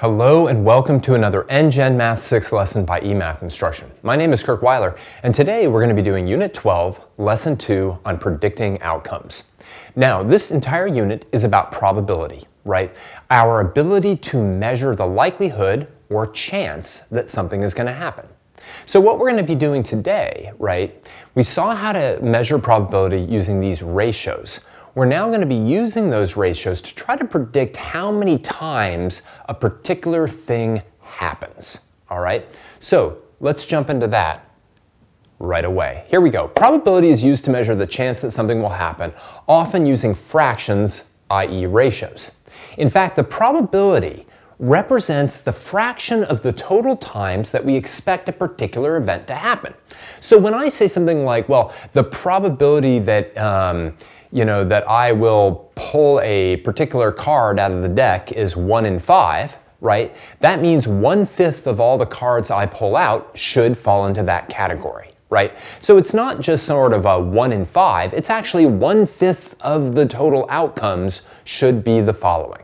Hello and welcome to another NGen Math 6 lesson by eMath Instruction. My name is Kirk Weiler and today we're going to be doing Unit 12, Lesson 2 on predicting outcomes. Now this entire unit is about probability, right? Our ability to measure the likelihood or chance that something is going to happen. So what we're going to be doing today, right, we saw how to measure probability using these ratios. We're now going to be using those ratios to try to predict how many times a particular thing happens. All right, so let's jump into that right away. Here we go. Probability is used to measure the chance that something will happen, often using fractions, i.e. ratios. In fact, the probability represents the fraction of the total times that we expect a particular event to happen. So when I say something like, well, the probability that um, you know, that I will pull a particular card out of the deck is one in five, right? That means one fifth of all the cards I pull out should fall into that category, right? So it's not just sort of a one in five, it's actually one fifth of the total outcomes should be the following.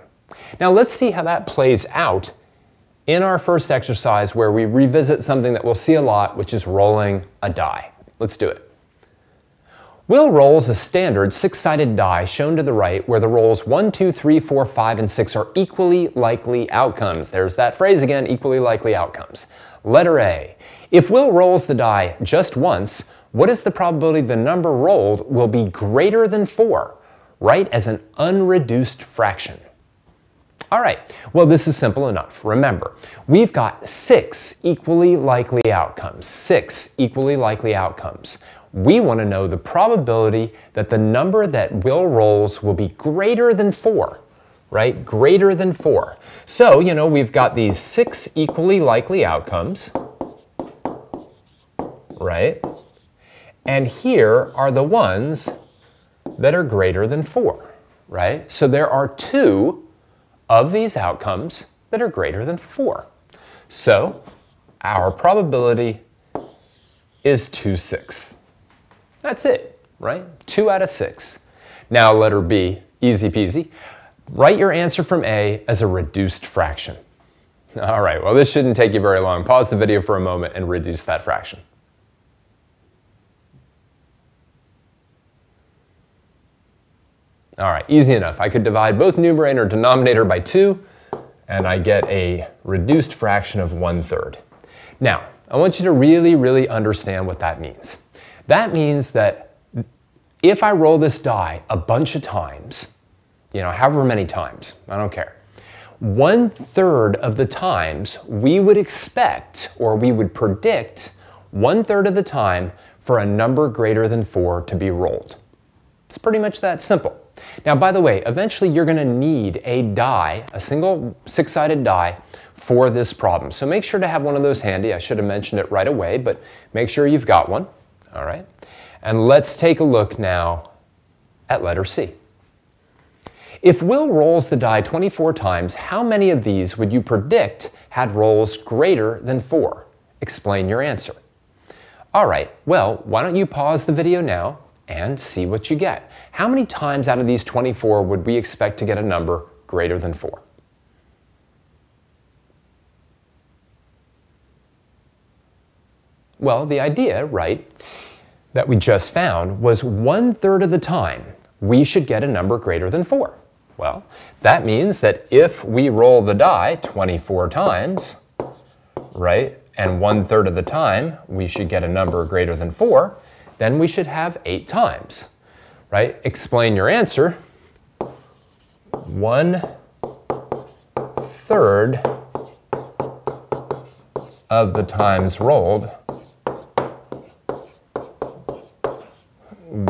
Now let's see how that plays out in our first exercise where we revisit something that we'll see a lot, which is rolling a die. Let's do it. Will rolls a standard six-sided die shown to the right where the rolls 1, 2, 3, 4, 5, and 6 are equally likely outcomes. There's that phrase again, equally likely outcomes. Letter A. If Will rolls the die just once, what is the probability the number rolled will be greater than 4? Write as an unreduced fraction. All right, well, this is simple enough. Remember, we've got six equally likely outcomes. Six equally likely outcomes we want to know the probability that the number that Will rolls will be greater than 4, right? Greater than 4. So, you know, we've got these six equally likely outcomes, right? And here are the ones that are greater than 4, right? So there are two of these outcomes that are greater than 4. So our probability is 2 sixths. That's it, right? Two out of six. Now letter B, easy peasy. Write your answer from A as a reduced fraction. All right, well this shouldn't take you very long. Pause the video for a moment and reduce that fraction. All right, easy enough. I could divide both numerator and denominator by 2, and I get a reduced fraction of 1 third. Now, I want you to really, really understand what that means. That means that if I roll this die a bunch of times, you know, however many times, I don't care, one third of the times we would expect or we would predict one third of the time for a number greater than four to be rolled. It's pretty much that simple. Now, by the way, eventually you're going to need a die, a single six-sided die, for this problem. So make sure to have one of those handy. I should have mentioned it right away, but make sure you've got one all right? And let's take a look now at letter C. If Will rolls the die 24 times, how many of these would you predict had rolls greater than 4? Explain your answer. All right, well, why don't you pause the video now and see what you get. How many times out of these 24 would we expect to get a number greater than 4? Well, the idea, right, that we just found was one third of the time we should get a number greater than 4. Well, that means that if we roll the die 24 times, right, and one third of the time we should get a number greater than 4, then we should have 8 times, right? Explain your answer. One third of the times rolled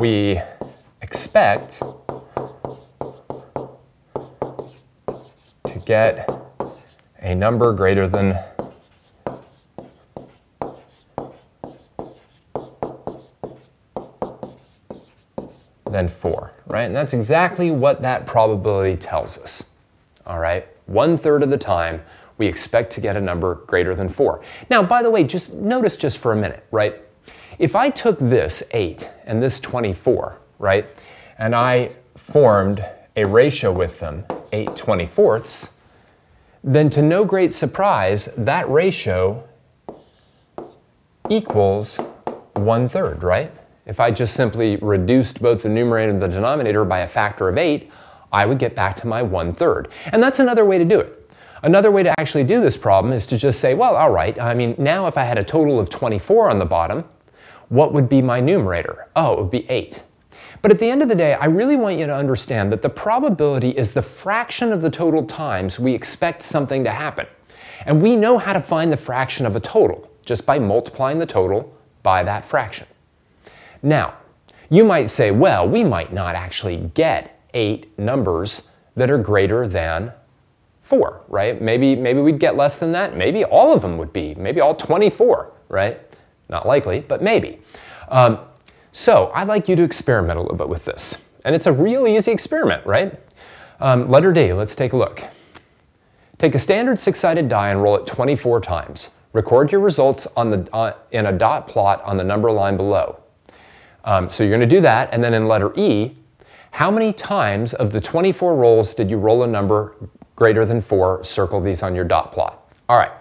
we expect to get a number greater than than 4, right? And that's exactly what that probability tells us, all right? One third of the time, we expect to get a number greater than 4. Now, by the way, just notice just for a minute, right? If I took this 8 and this 24, right, and I formed a ratio with them, 8 24ths, then to no great surprise, that ratio equals one third, right? If I just simply reduced both the numerator and the denominator by a factor of eight, I would get back to my one third. And that's another way to do it. Another way to actually do this problem is to just say, well, all right, I mean, now if I had a total of 24 on the bottom, what would be my numerator? Oh, it would be 8. But at the end of the day, I really want you to understand that the probability is the fraction of the total times we expect something to happen. And we know how to find the fraction of a total just by multiplying the total by that fraction. Now, you might say, well, we might not actually get eight numbers that are greater than 4, right? Maybe, maybe we'd get less than that. Maybe all of them would be. Maybe all 24, right? Not likely, but maybe. Um, so I'd like you to experiment a little bit with this. And it's a real easy experiment, right? Um, letter D, let's take a look. Take a standard six-sided die and roll it 24 times. Record your results on the, uh, in a dot plot on the number line below. Um, so you're going to do that, and then in letter E, how many times of the 24 rolls did you roll a number greater than 4? Circle these on your dot plot. All right,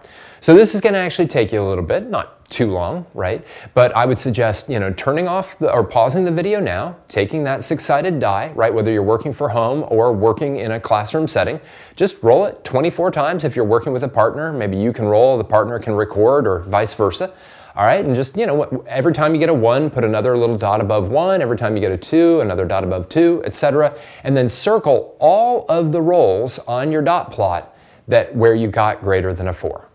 so this is going to actually take you a little bit, not too long, right? But I would suggest, you know, turning off the, or pausing the video now, taking that six-sided die, right, whether you're working for home or working in a classroom setting, just roll it 24 times. If you're working with a partner, maybe you can roll, the partner can record or vice versa. All right, and just, you know, every time you get a one, put another little dot above one. Every time you get a two, another dot above two, etc. And then circle all of the rolls on your dot plot that where you got greater than a four.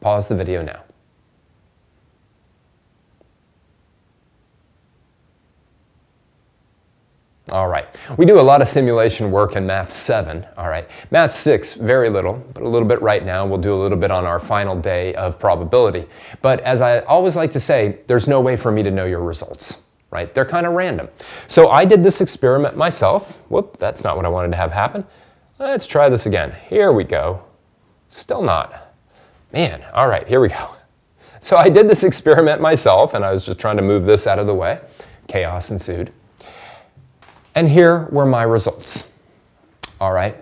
Pause the video now. All right, we do a lot of simulation work in Math 7, all right. Math 6, very little, but a little bit right now. We'll do a little bit on our final day of probability. But as I always like to say, there's no way for me to know your results, right? They're kind of random. So I did this experiment myself. Whoop, that's not what I wanted to have happen. Let's try this again. Here we go. Still not. Man, all right, here we go. So I did this experiment myself, and I was just trying to move this out of the way. Chaos ensued. And here were my results. All right.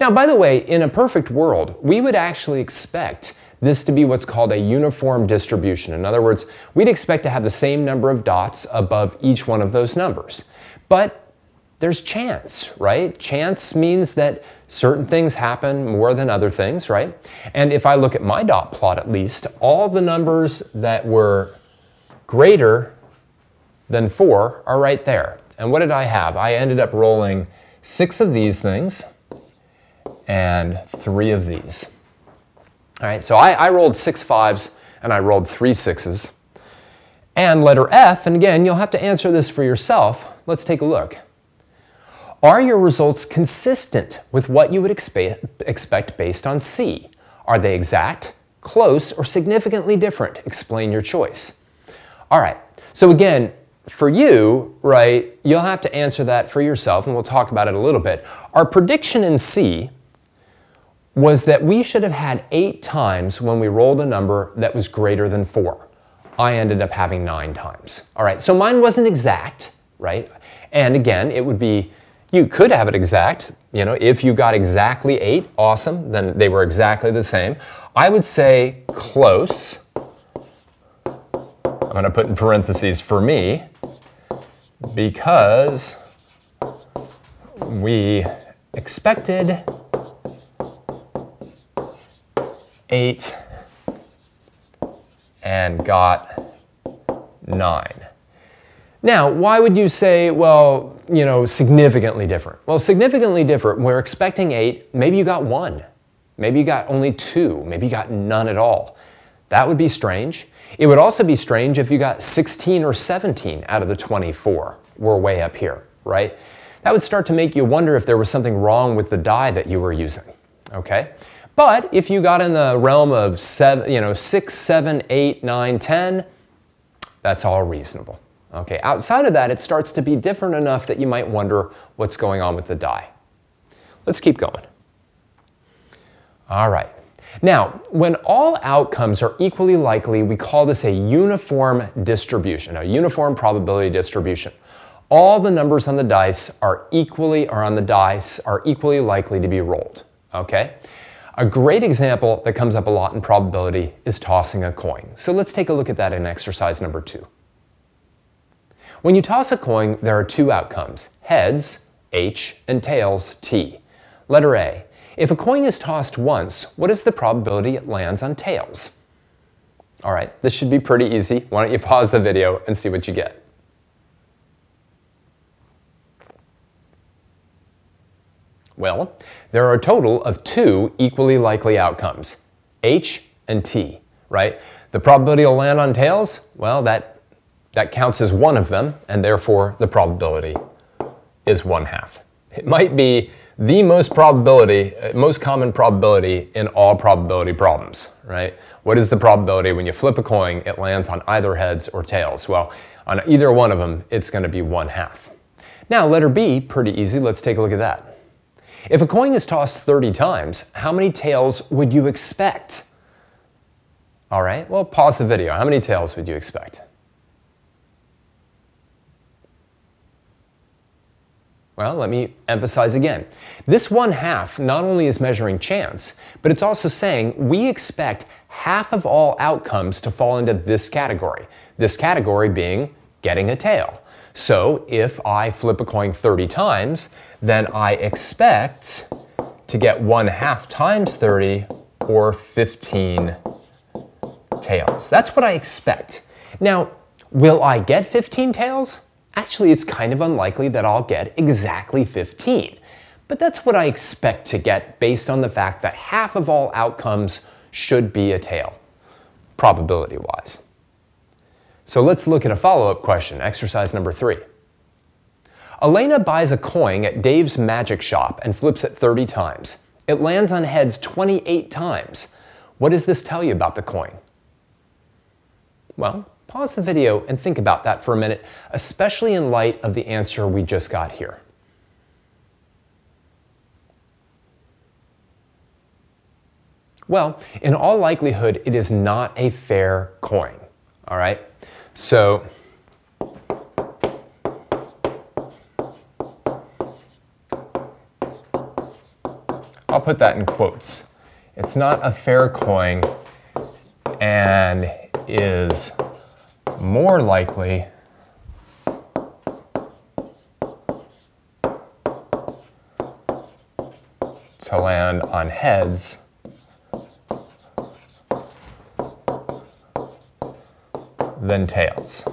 Now, by the way, in a perfect world, we would actually expect this to be what's called a uniform distribution. In other words, we'd expect to have the same number of dots above each one of those numbers. But there's chance, right? Chance means that certain things happen more than other things, right? And if I look at my dot plot at least, all the numbers that were greater than 4 are right there. And what did I have? I ended up rolling six of these things and three of these. All right, so I, I rolled six fives and I rolled three sixes. And letter F, and again, you'll have to answer this for yourself. Let's take a look. Are your results consistent with what you would expect based on C? Are they exact, close, or significantly different? Explain your choice. All right, so again, for you, right, you'll have to answer that for yourself, and we'll talk about it a little bit. Our prediction in C was that we should have had eight times when we rolled a number that was greater than four. I ended up having nine times. All right, so mine wasn't exact, right? And again, it would be, you could have it exact, you know, if you got exactly eight, awesome, then they were exactly the same. I would say close. I'm gonna put in parentheses for me, because we expected 8 and got 9. Now, why would you say, well, you know, significantly different? Well, significantly different, we're expecting 8, maybe you got 1. Maybe you got only 2. Maybe you got none at all. That would be strange. It would also be strange if you got 16 or 17 out of the 24 were way up here, right? That would start to make you wonder if there was something wrong with the die that you were using, okay? But if you got in the realm of seven, you know, six, seven, eight, nine, ten, that's all reasonable. Okay, outside of that, it starts to be different enough that you might wonder what's going on with the die. Let's keep going. All right. Now, when all outcomes are equally likely, we call this a uniform distribution, a uniform probability distribution. All the numbers on the dice are equally, or on the dice, are equally likely to be rolled, okay? A great example that comes up a lot in probability is tossing a coin. So let's take a look at that in exercise number two. When you toss a coin, there are two outcomes, heads, H, and tails, T. Letter A, if a coin is tossed once, what is the probability it lands on tails? All right, this should be pretty easy. Why don't you pause the video and see what you get. Well, there are a total of two equally likely outcomes, H and T, right? The probability will land on tails, well, that, that counts as one of them, and therefore the probability is one half. It might be the most probability, uh, most common probability in all probability problems, right? What is the probability when you flip a coin, it lands on either heads or tails? Well, on either one of them, it's gonna be one half. Now, letter B, pretty easy. Let's take a look at that. If a coin is tossed 30 times, how many tails would you expect? All right, well, pause the video. How many tails would you expect? Well, let me emphasize again. This one half not only is measuring chance, but it's also saying we expect half of all outcomes to fall into this category. This category being getting a tail. So if I flip a coin 30 times, then I expect to get 1 half times 30 or 15 tails. That's what I expect. Now, will I get 15 tails? Actually, it's kind of unlikely that I'll get exactly 15. But that's what I expect to get based on the fact that half of all outcomes should be a tail, probability-wise. So let's look at a follow-up question, exercise number three. Elena buys a coin at Dave's Magic Shop and flips it 30 times. It lands on heads 28 times. What does this tell you about the coin? Well, pause the video and think about that for a minute, especially in light of the answer we just got here. Well, in all likelihood, it is not a fair coin, all right? So I'll put that in quotes. It's not a fair coin and is more likely to land on heads than tails.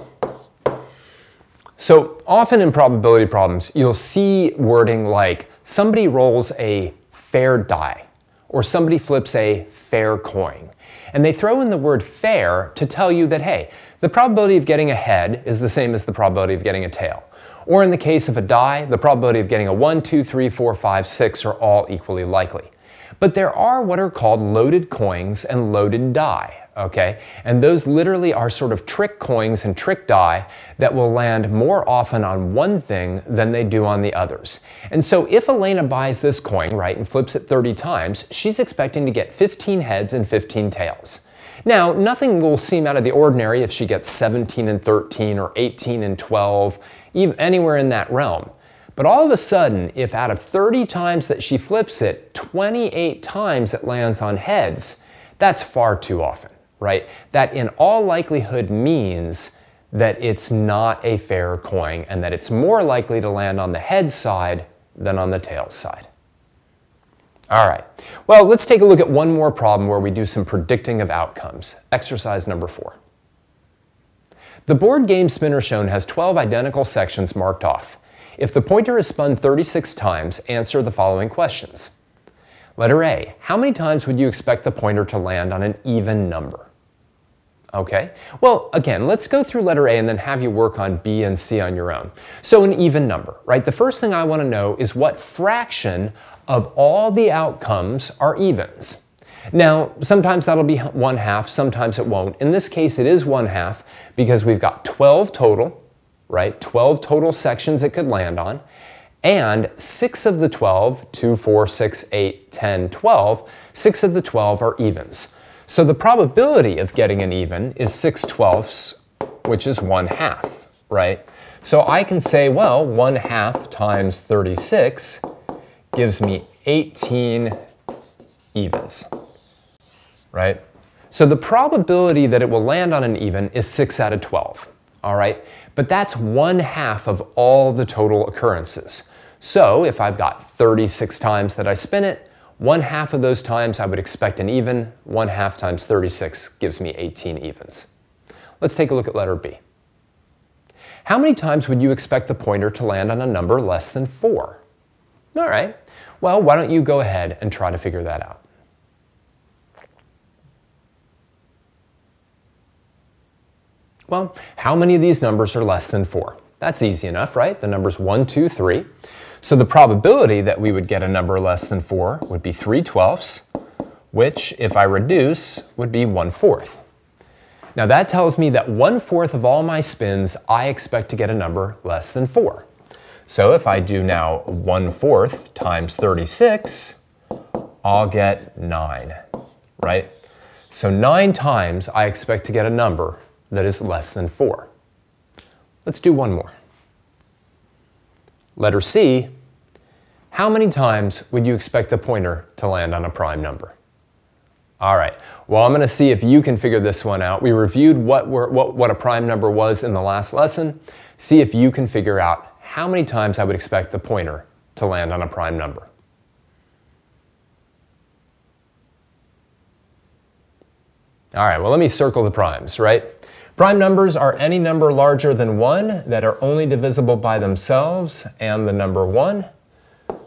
So often in probability problems, you'll see wording like somebody rolls a fair die or somebody flips a fair coin. And they throw in the word fair to tell you that, hey, the probability of getting a head is the same as the probability of getting a tail. Or in the case of a die, the probability of getting a 1, 2, 3, 4, 5, 6 are all equally likely. But there are what are called loaded coins and loaded die okay? And those literally are sort of trick coins and trick die that will land more often on one thing than they do on the others. And so if Elena buys this coin, right, and flips it 30 times, she's expecting to get 15 heads and 15 tails. Now, nothing will seem out of the ordinary if she gets 17 and 13 or 18 and 12, even anywhere in that realm. But all of a sudden, if out of 30 times that she flips it, 28 times it lands on heads, that's far too often right? That in all likelihood means that it's not a fair coin and that it's more likely to land on the head side than on the tail side. All right, well, let's take a look at one more problem where we do some predicting of outcomes. Exercise number four. The board game spinner shown has 12 identical sections marked off. If the pointer is spun 36 times, answer the following questions. Letter A, how many times would you expect the pointer to land on an even number? Okay, well, again, let's go through letter A and then have you work on B and C on your own. So an even number, right? The first thing I want to know is what fraction of all the outcomes are evens. Now, sometimes that'll be one half, sometimes it won't. In this case, it is one half because we've got 12 total, right? 12 total sections it could land on. And six of the 12, 2, 4, 6, 8, 10, 12, six of the 12 are evens. So the probability of getting an even is 6 twelfths, which is 1 half, right? So I can say, well, 1 half times 36 gives me 18 evens, right? So the probability that it will land on an even is 6 out of 12, all right? But that's one half of all the total occurrences. So if I've got 36 times that I spin it, one half of those times I would expect an even, one half times 36 gives me 18 evens. Let's take a look at letter B. How many times would you expect the pointer to land on a number less than 4? All right, well, why don't you go ahead and try to figure that out. Well, how many of these numbers are less than 4? That's easy enough, right? The numbers 1, 2, 3. So the probability that we would get a number less than 4 would be 3 twelfths, which, if I reduce, would be 1 fourth. Now that tells me that 1 fourth of all my spins, I expect to get a number less than 4. So if I do now 1 fourth times 36, I'll get 9, right? So 9 times I expect to get a number that is less than 4. Let's do one more. Letter C, how many times would you expect the pointer to land on a prime number? All right, well, I'm gonna see if you can figure this one out. We reviewed what, what, what a prime number was in the last lesson. See if you can figure out how many times I would expect the pointer to land on a prime number. All right, well, let me circle the primes, right? Prime numbers are any number larger than 1 that are only divisible by themselves and the number 1.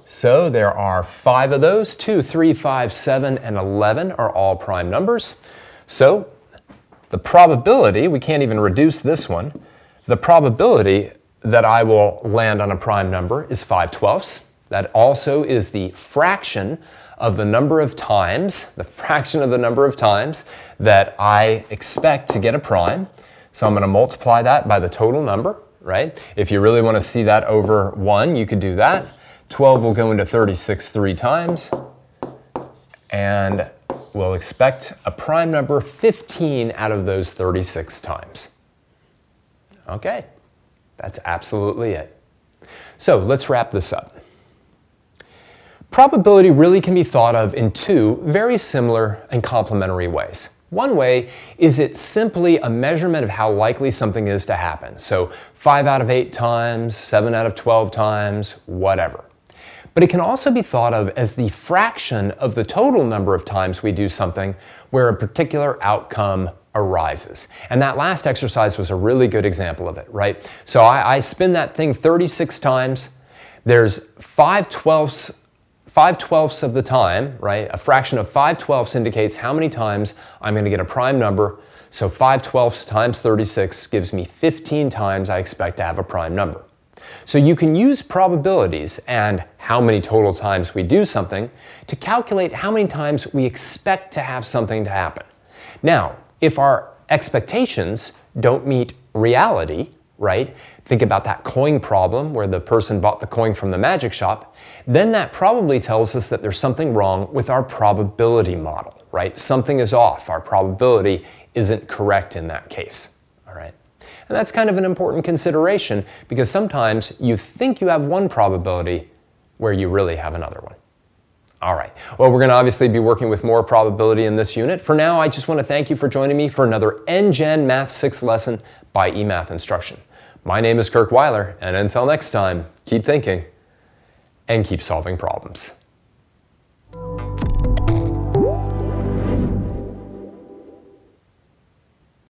So there are five of those, 2, 3, 5, 7, and 11 are all prime numbers. So the probability, we can't even reduce this one, the probability that I will land on a prime number is 5 twelfths. That also is the fraction of the number of times, the fraction of the number of times that I expect to get a prime. So I'm going to multiply that by the total number, right? If you really want to see that over 1, you could do that. 12 will go into 36 three times, and we'll expect a prime number 15 out of those 36 times. Okay, that's absolutely it. So let's wrap this up. Probability really can be thought of in two very similar and complementary ways. One way is it's simply a measurement of how likely something is to happen. So 5 out of 8 times, 7 out of 12 times, whatever. But it can also be thought of as the fraction of the total number of times we do something where a particular outcome arises. And that last exercise was a really good example of it, right? So I, I spin that thing 36 times. There's 5 twelfths 5 twelfths of the time, right? A fraction of 5 twelfths indicates how many times I'm going to get a prime number. So 5 twelfths times 36 gives me 15 times I expect to have a prime number. So you can use probabilities and how many total times we do something to calculate how many times we expect to have something to happen. Now, if our expectations don't meet reality, right? Think about that coin problem where the person bought the coin from the magic shop, then that probably tells us that there's something wrong with our probability model, right? Something is off. Our probability isn't correct in that case? And that's kind of an important consideration because sometimes you think you have one probability where you really have another one. All right. Well, we're going to obviously be working with more probability in this unit. For now, I just want to thank you for joining me for another NGen Math 6 lesson by eMath Instruction. My name is Kirk Weiler, and until next time, keep thinking and keep solving problems.